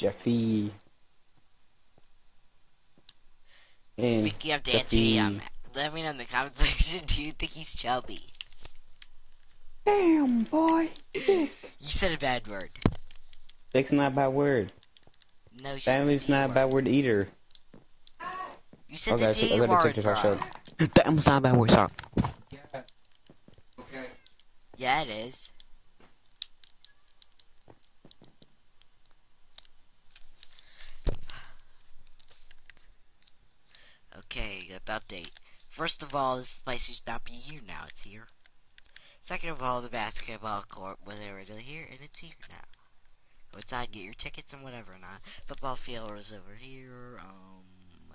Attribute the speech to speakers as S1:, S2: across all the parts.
S1: Jeffy. And
S2: Speaking of
S1: Jeffy.
S2: Dante, um, let me know in the comment section. Do you think he's chubby?
S1: Damn, boy. Thick.
S2: You said a bad word.
S1: Thick's not a bad word.
S2: No, you
S1: Family's
S2: the
S1: not a bad
S2: word.
S1: word either.
S2: You said
S1: Okay,
S2: the
S1: so I
S2: D
S1: gotta
S2: word,
S1: check this out.
S2: bro.
S1: Shut. That was not a bad word. Sorry.
S3: Okay.
S2: Yeah, it is. Okay, got the update. First of all, this place used to not be here now, it's here. Second of all, the basketball court was originally here, and it's here now. Go inside, get your tickets and whatever not. Football field is over here. Um,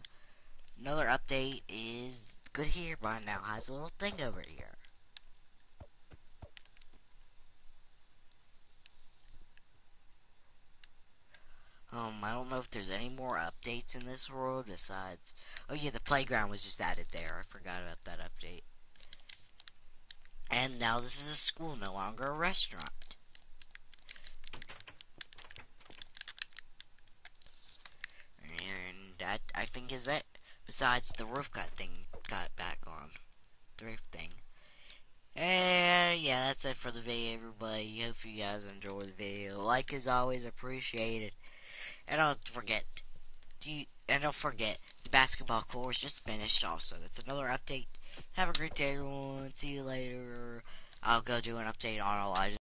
S2: another update is Good Here by now has a little thing over here. Um, I don't know if there's any more updates in this world besides. Oh yeah, the playground was just added there. I forgot about that update. And now this is a school, no longer a restaurant. And that I think is it. Besides the roof cut thing got back on. The roof thing. And yeah, that's it for the video, everybody. Hope you guys enjoyed the video. Like is always appreciated. And don't forget, do you, and don't forget, the basketball course just finished also. That's another update. Have a great day, everyone. See you later. I'll go do an update on Elijah.